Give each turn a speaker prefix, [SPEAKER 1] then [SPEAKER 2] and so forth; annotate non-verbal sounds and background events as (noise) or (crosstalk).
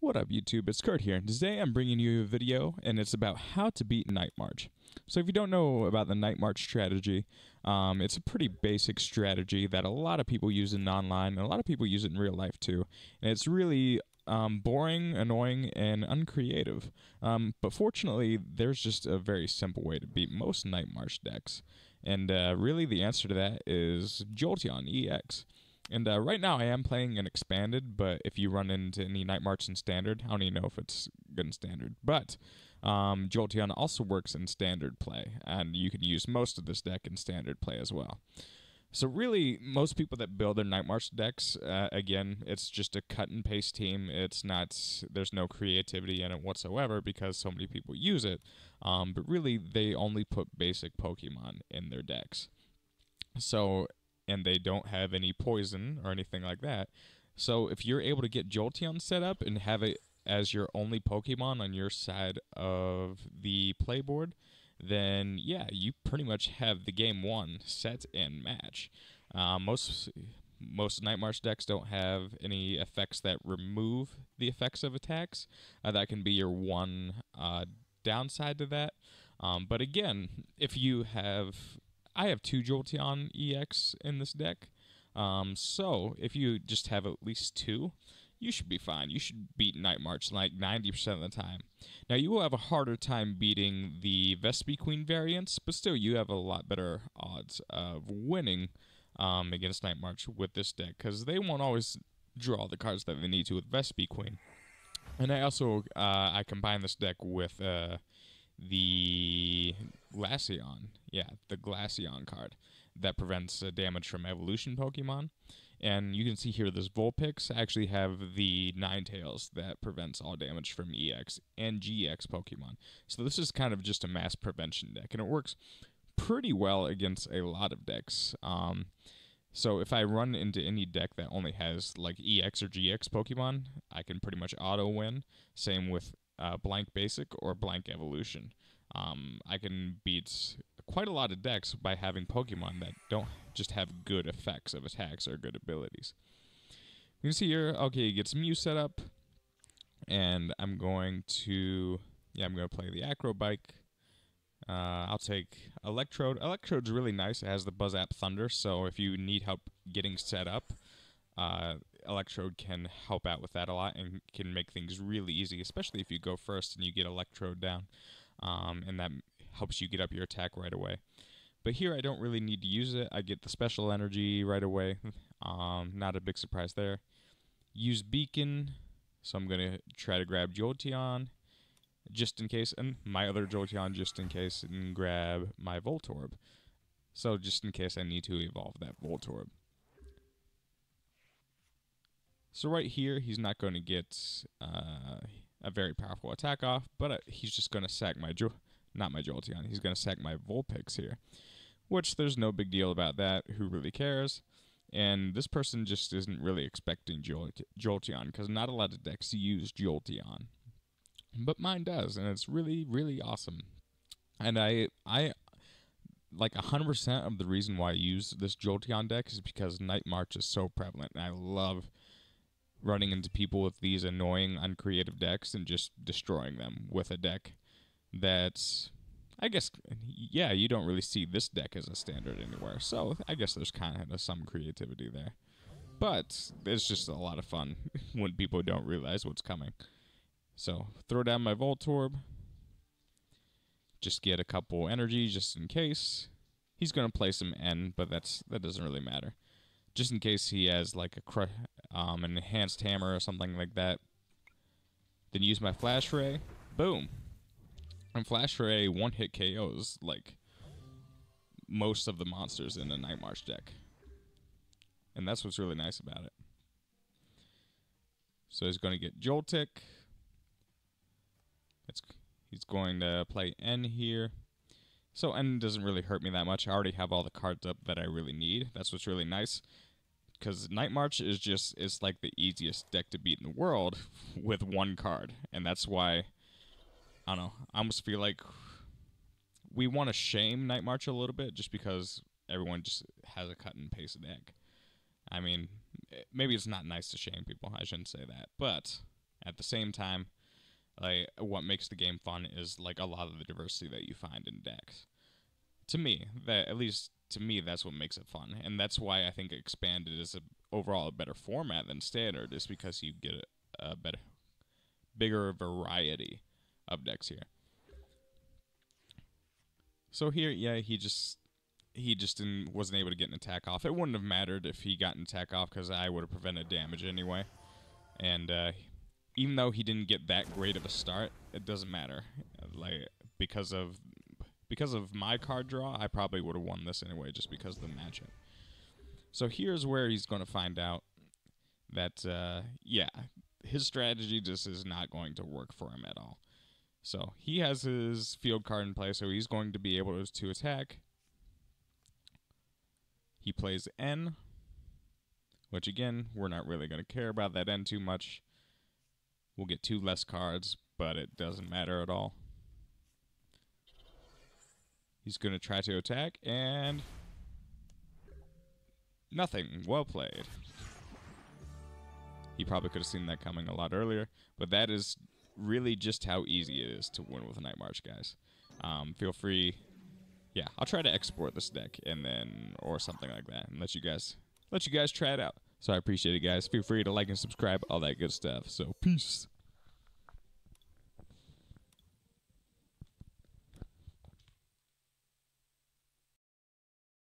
[SPEAKER 1] What up, YouTube? It's Kurt here, and today I'm bringing you a video, and it's about how to beat Night March. So, if you don't know about the Night March strategy, um, it's a pretty basic strategy that a lot of people use in online, and a lot of people use it in real life too. And it's really um, boring, annoying, and uncreative. Um, but fortunately, there's just a very simple way to beat most Night March decks. And uh, really, the answer to that is Jolteon EX. And uh, right now I am playing an expanded, but if you run into any Night March in standard, I don't even know if it's good in standard. But um, Jolteon also works in standard play, and you can use most of this deck in standard play as well. So really, most people that build their Night March decks, uh, again, it's just a cut and paste team. It's not there's no creativity in it whatsoever because so many people use it. Um, but really, they only put basic Pokemon in their decks. So and they don't have any poison or anything like that. So if you're able to get Jolteon set up and have it as your only Pokemon on your side of the playboard, then yeah, you pretty much have the game won, set and match. Uh, most most Night March decks don't have any effects that remove the effects of attacks. Uh, that can be your one uh, downside to that. Um, but again, if you have I have two Jolteon EX in this deck. Um, so if you just have at least two, you should be fine. You should beat Night March like 90% of the time. Now, you will have a harder time beating the Vespiquen variants, but still, you have a lot better odds of winning um, against Night March with this deck because they won't always draw the cards that they need to with Vespiquen. And I also uh, I combine this deck with uh, the Glaceon. Yeah, the Glaceon card that prevents uh, damage from evolution Pokemon. And you can see here this Vulpix actually have the Ninetales that prevents all damage from EX and GX Pokemon. So this is kind of just a mass prevention deck, and it works pretty well against a lot of decks. Um, so if I run into any deck that only has like EX or GX Pokemon, I can pretty much auto win. Same with uh, blank basic or blank evolution. Um, I can beat quite a lot of decks by having Pokemon that don't just have good effects of attacks or good abilities. You can see here, okay, get some Mew set up, and I'm going to, yeah, I'm going to play the Acrobike. Uh, I'll take Electrode. Electrode's really nice. It has the Buzzap Thunder, so if you need help getting set up, uh, Electrode can help out with that a lot and can make things really easy, especially if you go first and you get Electrode down, um, and that helps you get up your attack right away. But here I don't really need to use it. I get the special energy right away. (laughs) Um, not a big surprise there. Use Beacon, so I'm going to try to grab Jolteon just in case, and my other Jolteon just in case, and grab my Voltorb. So just in case I need to evolve that Voltorb. So right here, he's not going to get uh, a very powerful attack off, but uh, he's just going to sack my jo not my Jolteon. He's going to sack my Vulpix here, which there's no big deal about that. Who really cares? And this person just isn't really expecting Jolt Jolteon because not a lot of decks use Jolteon, but mine does, and it's really really awesome. And I I like 100% of the reason why I use this Jolteon deck is because Night March is so prevalent, and I love running into people with these annoying, uncreative decks and just destroying them with a deck that's. I guess, yeah, you don't really see this deck as a standard anywhere, so I guess there's kind of some creativity there. But it's just a lot of fun (laughs) when people don't realize what's coming. So, throw down my Voltorb. Just get a couple energy just in case. He's going to play some N, but that's that doesn't really matter just in case he has like a um, an enhanced hammer or something like that. Then use my flash ray. Boom. And flash ray one hit KOs like most of the monsters in the Night March deck. And that's what's really nice about it. So he's going to get Joltik. It's, he's going to play N here. So N doesn't really hurt me that much. I already have all the cards up that I really need. That's what's really nice because Night March is just it's like the easiest deck to beat in the world (laughs) with one card, and that's why I don't know. I almost feel like we want to shame Night March a little bit just because everyone just has a cut and paste deck. I mean, eh, maybe it's not nice to shame people. I shouldn't say that, but At the same time, like what makes the game fun is like a lot of the diversity that you find in decks. To me, that at least to me that's what makes it fun, and that's why I think expanded is a, overall a better format than standard, is because you get a, a better, bigger variety of decks here. So here, yeah, he just he just didn't wasn't able to get an attack off. It wouldn't have mattered if he got an attack off because I would have prevented damage anyway. And uh, even though he didn't get that great of a start, it doesn't matter. Like because of because of my card draw, I probably would have won this anyway, just because of the matchup. So here's where he's going to find out that uh, yeah, his strategy just is not going to work for him at all. So he has his field card in play, so he's going to be able to, to attack. He plays N, which again, we're not really going to care about that N too much. We'll get two less cards, but it doesn't matter at all. He's going to try to attack, and nothing. Well played. He probably could have seen that coming a lot earlier, but that is really just how easy it is to win with a Night March, guys. Um, feel free. Yeah, I'll try to export this deck and then or something like that, and let you guys let you guys try it out. So I appreciate it, guys. Feel free to like and subscribe, all that good stuff. So peace.